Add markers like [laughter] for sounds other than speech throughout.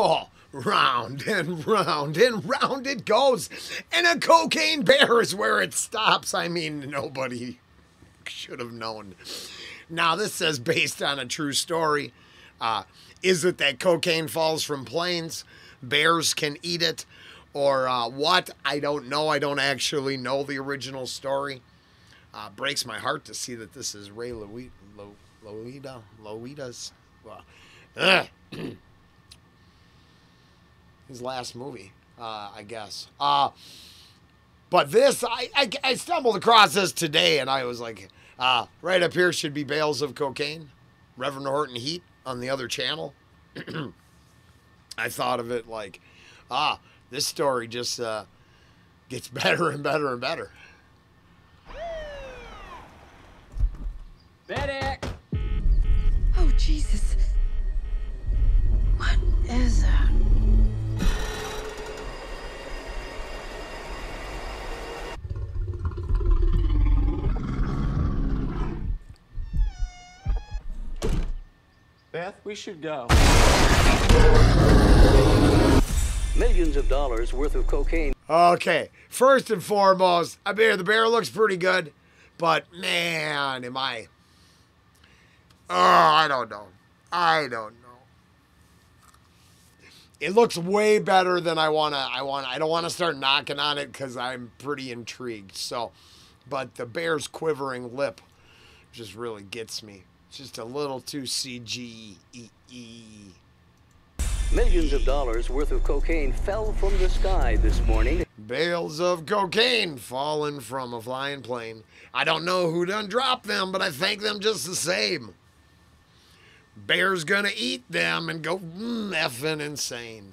Oh, round and round and round it goes. And a cocaine bear is where it stops. I mean, nobody should have known. Now, this says based on a true story. Uh, is it that cocaine falls from planes? Bears can eat it? Or uh, what? I don't know. I don't actually know the original story. Uh, breaks my heart to see that this is Ray Loita. Lo, Loita Loita's. Well. [clears throat] his last movie, uh, I guess. Uh, but this, I, I, I stumbled across this today, and I was like, uh, right up here should be bales of cocaine. Reverend Horton Heat on the other channel. [clears throat] I thought of it like, ah, this story just uh, gets [laughs] better and better and better. Medic! Oh, Jesus. What is that? Beth, we should go. Millions of dollars worth of cocaine Okay, first and foremost, I mean, the bear looks pretty good, but man, am I. Oh, I don't know. I don't know. It looks way better than I wanna. I want. I don't want to start knocking on it because I'm pretty intrigued. So, but the bear's quivering lip just really gets me. Just a little too CG. Millions of dollars worth of cocaine fell from the sky this morning. Bales of cocaine falling from a flying plane. I don't know who done dropped them, but I thank them just the same. Bear's gonna eat them and go mm, effing insane.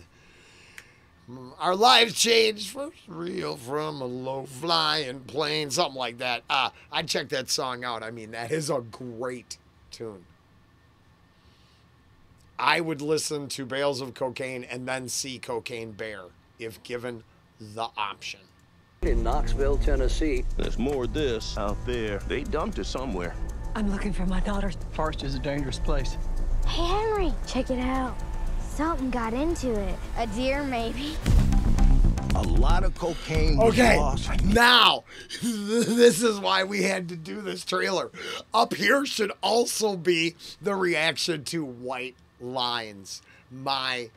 Our lives changed for real from a low flying plane, something like that. Uh, I'd check that song out. I mean, that is a great tune. I would listen to Bales of Cocaine and then see Cocaine Bear if given the option. In Knoxville, Tennessee, There's more of this out there. They dumped it somewhere. I'm looking for my daughter. Forest is a dangerous place. Hey, Henry, check it out. Something got into it. A deer, maybe. A lot of cocaine Okay, now [laughs] this is why we had to do this trailer. Up here should also be the reaction to White Lines, my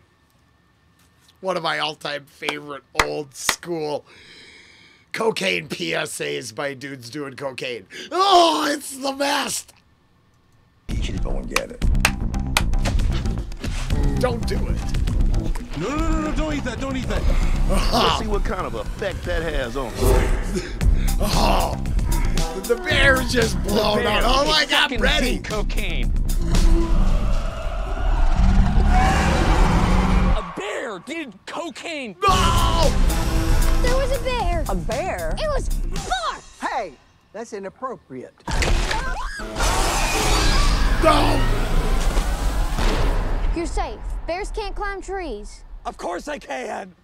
one of my all-time favorite old school cocaine PSAs by dudes doing cocaine. Oh, it's the best. You should go and get it. Don't do it. No, no, no, no, don't eat that, don't eat that. Let's see what kind of effect that has on Oh, the bear's just blown out. Oh my God, I'm ready. Cocaine. A bear did cocaine. No! There was a bear. A bear? It was Barf. Hey, that's inappropriate. No! You're safe. Bears can't climb trees. Of course I can.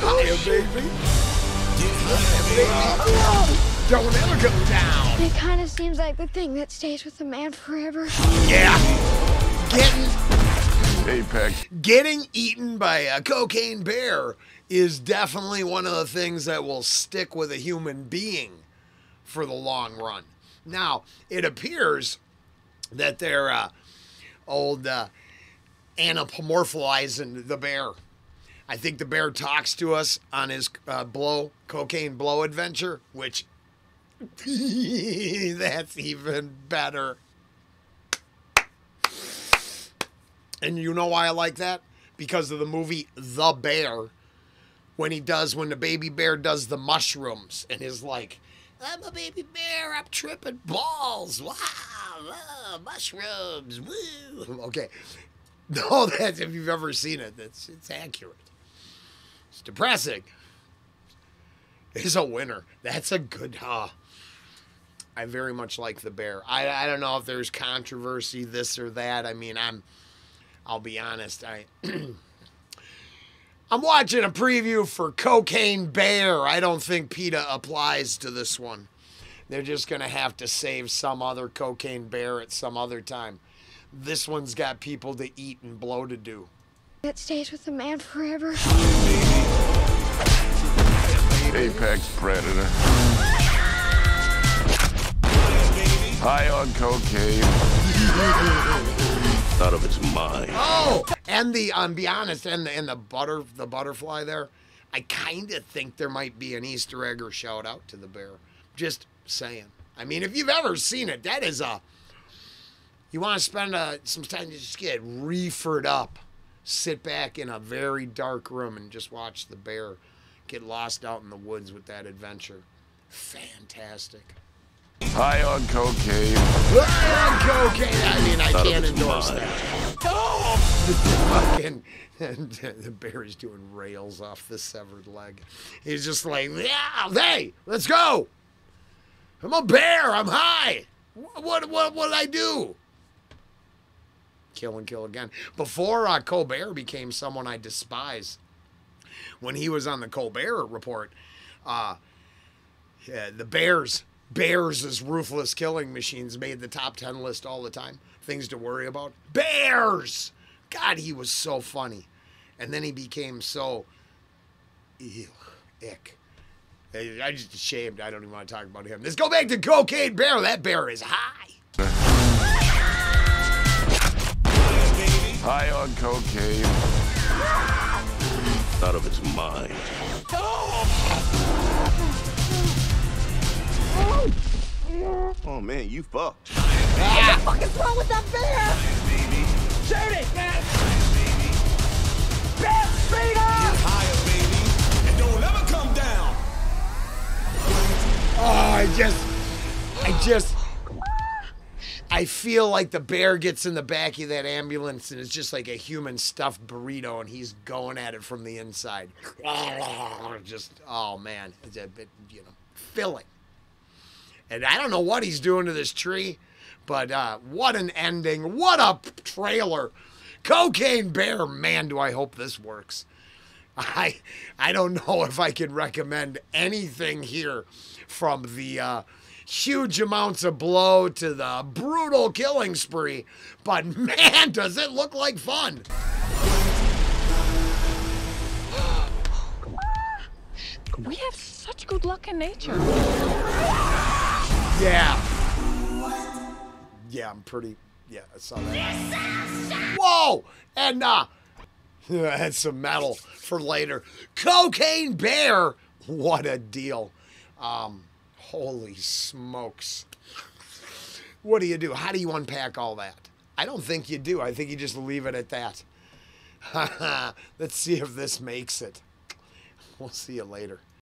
Hiya, baby. Don't ever go down. It kind of seems like the thing that stays with a man forever. Yeah. Getting Apex. getting eaten by a cocaine bear is definitely one of the things that will stick with a human being for the long run. Now, it appears that they're uh, old uh, anthropomorphizing the bear. I think the bear talks to us on his uh, blow cocaine blow adventure, which [laughs] that's even better. And you know why I like that? Because of the movie The Bear. When he does, when the baby bear does the mushrooms and is like, I'm a baby bear, I'm tripping balls. Wow, wow mushrooms, woo. Okay. [laughs] No, that's if you've ever seen it, that's it's accurate. It's depressing. It's a winner. That's a good uh I very much like the bear. I I don't know if there's controversy, this or that. I mean, I'm I'll be honest. I [clears throat] I'm watching a preview for Cocaine Bear. I don't think PETA applies to this one. They're just going to have to save some other Cocaine Bear at some other time. This one's got people to eat and blow to do. That stays with the man forever. Apex predator. High on cocaine. [laughs] Out of its mind. Oh, and the um, be honest, and the and the butter the butterfly there, I kind of think there might be an Easter egg or shout out to the bear. Just saying. I mean, if you've ever seen it, that is a. You want to spend uh, some time to just get reefered up, sit back in a very dark room and just watch the bear get lost out in the woods with that adventure. Fantastic. High on cocaine. High on cocaine. I mean, I of can't endorse mind. that. Fucking, [laughs] and the bear is doing rails off the severed leg. He's just like, yeah, hey, let's go. I'm a bear. I'm high. What what what what did I do? Kill and kill again. Before uh, Colbert became someone I despise, when he was on the Colbert Report, uh, yeah, the Bears, Bears as ruthless killing machines made the top 10 list all the time. Things to worry about. Bears! God, he was so funny. And then he became so. Ew, ick. I- I'm just ashamed. I don't even want to talk about him. Let's go back to Cocaine Bear. That bear is high. High on cocaine. Out of its mind. Oh Oh, man, you fucked. What is wrong with that bear? Shoot it, man! Bear freedom! Oh, I just. I just. I feel like the bear gets in the back of that ambulance and it's just like a human stuffed burrito and he's going at it from the inside. [laughs] Just, oh man, it's a bit, you know, filling. And I don't know what he's doing to this tree, but uh, what an ending. What a trailer. Cocaine Bear, man, do I hope this works. I I don't know [laughs] if I can recommend anything here from the uh, huge amounts of blow to the brutal killing spree, but [laughs] man, does it look like fun. We have such good luck in nature. Yeah. Yeah, I'm pretty. Yeah, I saw that. Whoa! And uh, [laughs] that's some metal for later. Cocaine Bear. What a deal. Um, holy smokes. What do you do? How do you unpack all that? I don't think you do. I think you just leave it at that. [laughs] Let's see if this makes it. We'll see you later.